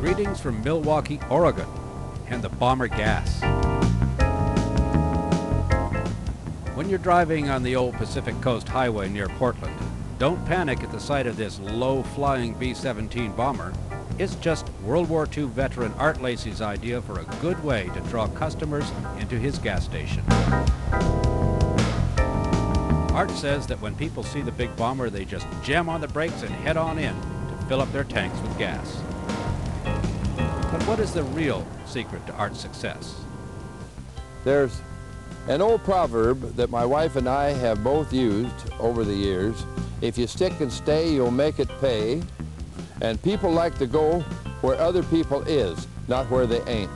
Greetings from Milwaukie, Oregon, and the bomber gas. When you're driving on the old Pacific Coast Highway near Portland, don't panic at the sight of this low-flying B-17 bomber. It's just World War II veteran Art Lacey's idea for a good way to draw customers into his gas station. Art says that when people see the big bomber, they just jam on the brakes and head on in to fill up their tanks with gas. But what is the real secret to art success? There's an old proverb that my wife and I have both used over the years. If you stick and stay, you'll make it pay. And people like to go where other people is, not where they ain't.